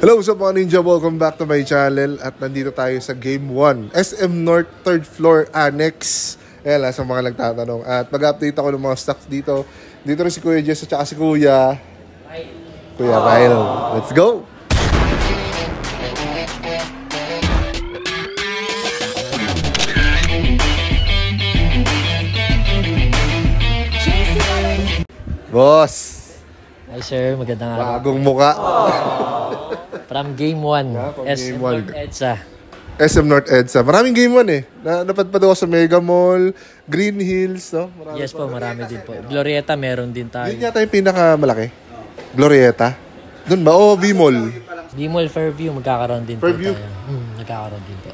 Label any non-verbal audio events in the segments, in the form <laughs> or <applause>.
Hello, what's up mga ninja? Welcome back to my channel. At nandito tayo sa Game 1 SM North 3rd Floor Annex. Ayan lang sa mga nagtatanong. At mag-update ako ng mga stocks dito. Dito rin si Kuya Jess at saka si Kuya. Kuya Kyle Let's go! Boss! Hi sir, magandang araw. Bagong muka <laughs> From Game 1, Yeah, from SM Game North one. EDSA. SM North EDSA Maraming Game 1 eh na, Napadpad ako sa Mega Mall Green Hills no? Marami Yes po, marami din po. Glorieta meron din tayo. Yun yata yung pinakamalaki. Glorieta. Doon ba? O, V-Mall. B-Mall Fairview, magkakaroon din Fairview? po tayo. Hmm, magkakaroon din po.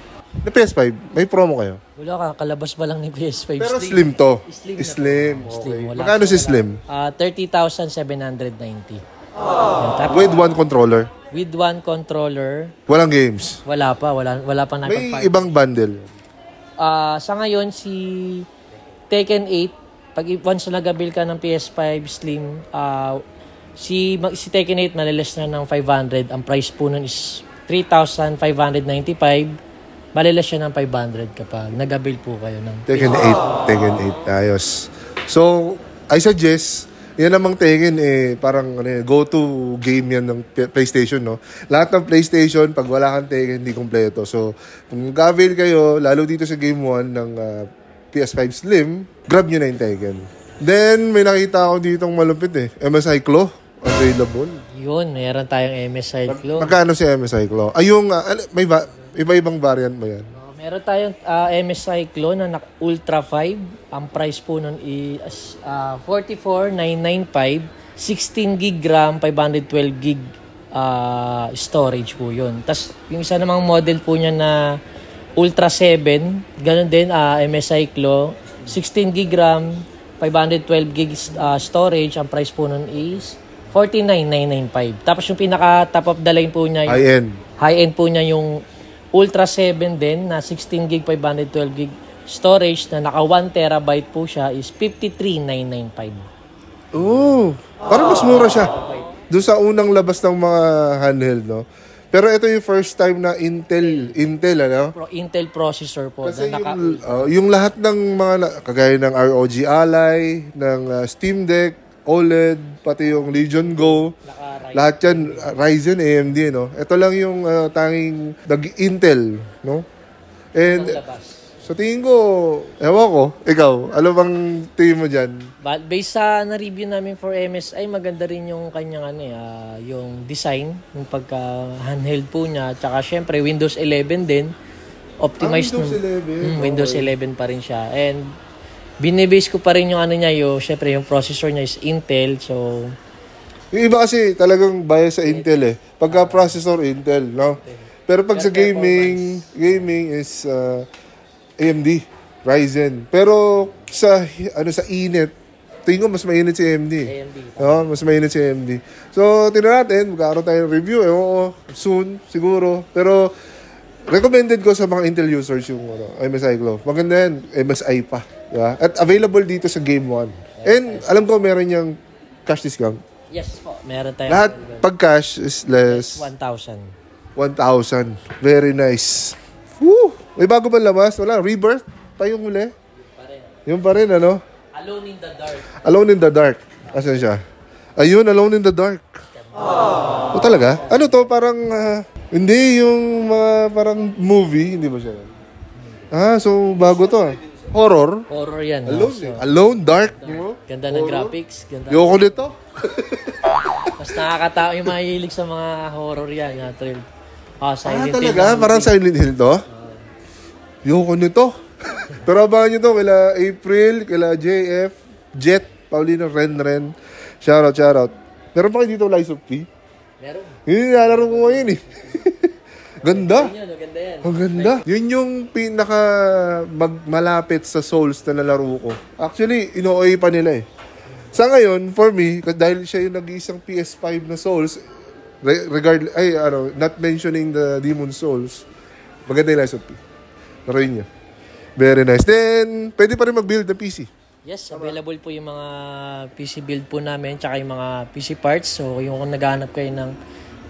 Na PS5, may promo kayo. Wala ka, kalabas pa lang ni PS5 Pero Slim. slim to. Slim Slim. Slim, Okay. wala. Magkano si Slim? Ah, 30,790. Yan, tapos With one controller. with one controller, Walang games. wala pa, wala, wala pa May nakapag ibang bundle. Ah, sa ngayon si Tekken 8 pag once na nagabil ka ng PS5 Slim ah si mag- si Tekken 8 malilis na ng 500 ang price po nun is 3,595 malilis siya ng 500 kapag nagabil po kayo ng Tekken 8. Tekken 8. Ayos. So, I suggest, yan namang Tekken eh, parang ano, go-to game yan ng PlayStation, no? Lahat ng PlayStation, pag wala kang Tekken, hindi kompleto. So, kung mag-avail kayo, lalo dito sa Game 1 ng ah, PS5 Slim, grab nyo na yung Tekken. Then, may nakita ako ditong malupit eh. MSI Claw, available. yun meron tayong MSI Claw Magkano si MSI Claw? Ay, yung, ano, may ba, iba-ibang variant ba yan? Oh, meron tayong ah, MSI Clone na Ultra 5. Ang price po nun is ah, 44,995. 16 gig RAM, 512 gig ah, storage po yun. Tapos yung isa namang model po niya na Ultra 7, ganun din, ah, MSI Clo. 16 gig RAM, 512 gig ah, storage. Ang price po nun is 49,995. Tapos yung pinaka top of the line po niya, High-end. High-end po niya yung Ultra 7 din na 16 gig 512 gig storage na naka 1 terabyte po siya is 53,995. Oo. Parang mas mura siya. Doon sa unang labas ng mga handheld, no? Pero ito yung first time na Intel, Intel, ano? Pro Intel processor po Kasi na naka yung, uh, yung lahat ng mga, kagaya ng ROG Ally, ng uh, Steam Deck, OLED, pati yung Legion Go, lahat yan, uh, Ryzen, AMD, no? Ito lang yung uh, tanging Intel, no? And sa tingin ko, ewan ko, ikaw, ano bang tingin mo dyan? But based sa na-review namin for MSI, maganda rin yung kanyang ano ah, yung design, yung pagka handheld po niya, tsaka syempre Windows 11 din. Optimized Ah, Windows nung- 11, Mm, Windows 11 pa rin siya. And binibase ko pa rin yung ano niya, yung syempre yung processor niya is Intel, so Yung iba kasi talagang bias sa Intel eh. Pagka processor, Intel, no? Pero pag sa gaming, gaming is uh, AMD, Ryzen. Pero sa ano sa init, tingin ko mas mainit si AMD. AMD. No, mas mainit si AMD. So, tingnan natin, magkakaroon tayo ng review. Eh, oo, soon, siguro. Pero, recommended ko sa mga Intel users yung ano, MSI Glow. Maganda yan, MSI pa. Diba? At available dito sa Game 1. And alam ko meron yung cash discount. Yes po. Meron tayong Lahat pag cash is less 1,000. 1,000. Very nice. Woo! May bago ba labas? Wala. Rebirth pa yung huli. Yung pa rin, ano? Alone in the Dark. Alone in the Dark. Asan siya? Ayun, Alone in the Dark. O talaga? Ano to? Parang, ah, hindi yung mga parang movie. Hindi ba siya? Ah, so bago to. ah. Horror. Horror yan. no? Alone, So. Alone, dark. no? ganda ng graphics. Ganda. Yoko nito. <laughs> Mas nakakatao yung mahilig sa mga horror yan. Yung thrill. Ah, Ah, Silent Hill. talaga? Parang Silent Hill to? Yoko nito. <laughs> Pero abangan nyo to, kila April, kila JF, Jet, Paulino, Ren Ren. Shoutout, shoutout. Meron pa kayo dito Lies of P? Meron. Yung nilalaro ko ngayon eh. <laughs> Ganda. Yun, maganda yan. Ang ganda. Yun yung pinaka mag- malapit sa Souls na nalaro ko. Actually, ino-OA pa nila eh. Sa ngayon, for me, dahil siya yung nag-iisang PS5 na Souls, re- regard, ay, ano, not mentioning the Demon Souls, maganda yung Lies of P. Laruin niya. Very nice. Then, pwede pa rin mag-build ng PC. Yes, available po yung mga PC build po namin tsaka yung mga PC parts. So, yung kung naghahanap kayo ng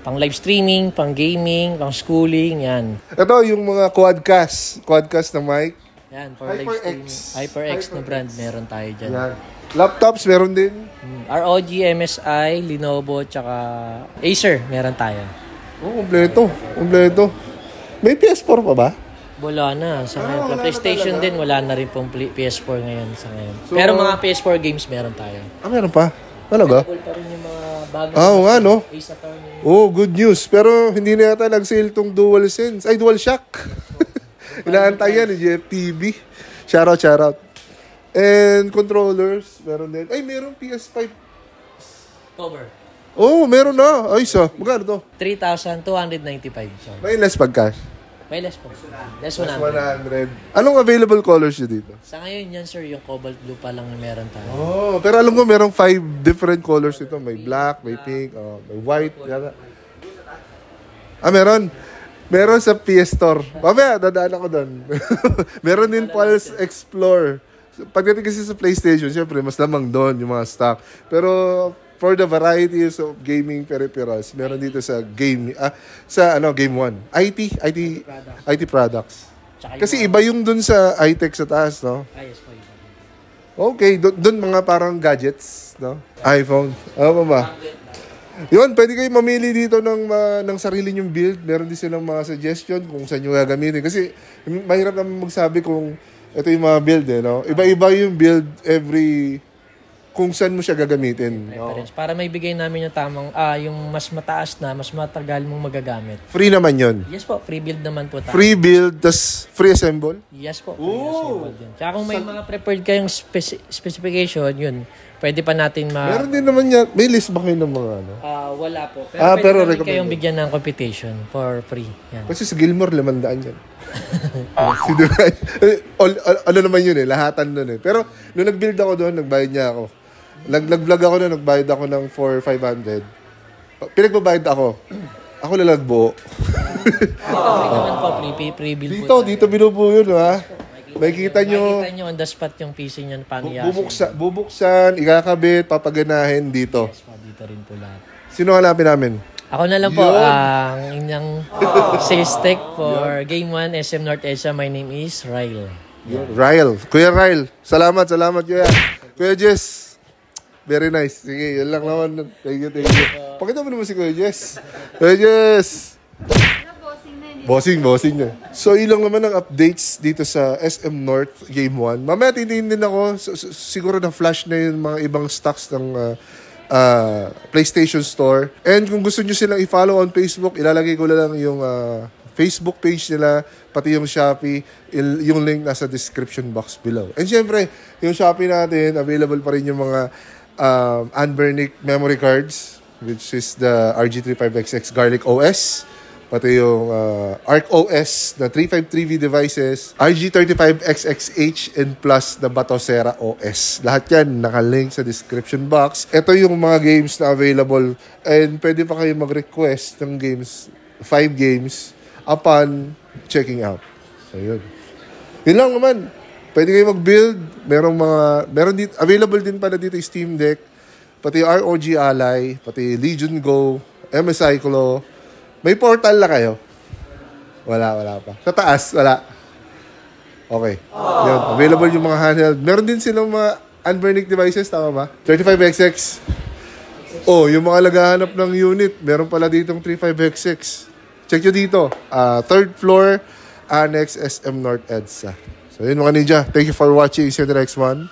pang live streaming, pang gaming, pang schooling, yan. Ito yung mga quadcast. Quadcast na mic. Yan, for live HyperX. streaming. HyperX na brand, meron tayo dyan. Yan. Laptops, meron din. Mm, ROG, MSI, Lenovo, tsaka Acer, meron tayo. Oh, kompleto. Kompleto. May PS4 pa ba? Wala na. Sa ngayon, Ah, wala na PlayStation talaga. din, wala na rin pong pli- PS4 ngayon sa ngayon. So, Pero mga PS4 games meron tayo. Ah, meron pa. Talaga? Cool pa rin yung mga bagong Ah, oo nga, no? Ace Attorney. Oh, good news. Pero hindi na yata nag-sale tong DualSense. Ay, DualShock. <laughs> Inaantay yan ni Jeff TV. Shoutout, shoutout. And controllers, meron din. Ay, meron PS5. Cover. Oh, meron na. Ay, sa. Magkano to? 3,295. So, May less pag cash. May less po. Less Less 100. 100. Anong available colors nyo dito? Sa ngayon yan, sir, yung cobalt blue pa lang na meron tayo. Oh, pero alam ko merong five different colors ito. May black, may pink, oh, may white. Yata. Ah, meron. Meron sa PS Store. Mamaya, dadaan ako doon. <laughs> meron din Pulse Explore. Pagdating kasi sa PlayStation, syempre, mas lamang doon yung mga stock. Pero for the varieties of gaming peripherals, meron dito sa game, ah, sa ano, Game 1. IT, IT, IT products. Tsaka yung Kasi iba yung dun sa iTech sa taas, no? Ah, yes po. iba. Okay, doon doon mga parang gadgets, no? iPhone. Ano ba ba? Yun, pwede kayo mamili dito ng, ma- ng sarili nyong build. Meron din silang mga suggestion kung saan nyo gagamitin. Kasi mahirap naman magsabi kung ito yung mga build, eh, no? Iba-iba yung build every kung saan mo siya gagamitin. no? Reference. Para may bigay namin yung tamang, ah, yung mas mataas na, mas matagal mong magagamit. Free naman yon Yes po, free build naman po tayo. Free build, tas free assemble. Yes po. free Oh! assembled yun. Tsaka kung may mga prepared kayong speci- specification, yun, pwede pa natin ma... Meron din naman yan. May list ba kayo ng mga ano? Ah, wala po. Pero Ah, pwede pero namin recommended. kayong bigyan ng computation for free. Yan. Kasi sa Gilmore, limandaan yan. <laughs> si Duran. Eh, all- all- ano naman yun eh, lahatan nun eh. Pero nung nag-build ako doon, nagbayad niya ako. Nag, nag-vlog ako na, nagbayad ako ng 4,500. Pinagbabayad ako. Ako lalagbo. Free naman po, free build Dito, po. dito binubuo yun, ha? Makikita nyo, Makikita nyo on the spot yung PC nyo na bu- i-assemble. bubuksan, bubuksan, ikakabit, papaganahin dito. Yes po, dito rin po lahat. Sino hanapin namin? Ako na lang po Yun. ang inyong <laughs> sales tech for Game 1 SM North Asia. My name is Ryle. Ryle. Kuya Ryle. Salamat, salamat, Kuya. Kuya Jess. Very nice. Sige, yun lang naman. Thank you, thank you. Pakita mo naman si Kuya Jess. Kuya Jess. Bossing, bossing niya. So, ilang naman ang updates dito sa SM North Game 1. Mamaya titingin din ako. S- s- siguro na flash na yung mga ibang stocks ng uh, uh, PlayStation Store. And kung gusto nyo silang i-follow on Facebook, ilalagay ko na lang yung uh, Facebook page nila, pati yung Shopee, yung link nasa description box below. And syempre, yung Shopee natin, available pa rin yung mga um, Anbernic memory cards, which is the RG35XX Garlic OS, pati yung uh, Arc OS na 353V devices, RG35XXH, and plus the Batocera OS. Lahat yan nakalink sa description box. Ito yung mga games na available and pwede pa kayo mag-request ng games, 5 games, upon checking out. So, yun. Yun lang naman. Pwede kayo mag-build. Merong mga, meron dito, available din pala dito yung Steam Deck, pati ROG Ally, pati Legion Go, MSI Clo. May portal na kayo? Wala, wala pa. Sa taas, wala. Okay. Yun. Available yung mga handheld. Meron din silang mga Anbernic devices, tama ba? 35XX. Oh, yung mga naghahanap ng unit, meron pala ditong 35XX. Check nyo dito. Ah, third floor, Annex SM North EDSA. So yun mga ninja. Thank you for watching. See you in the next one.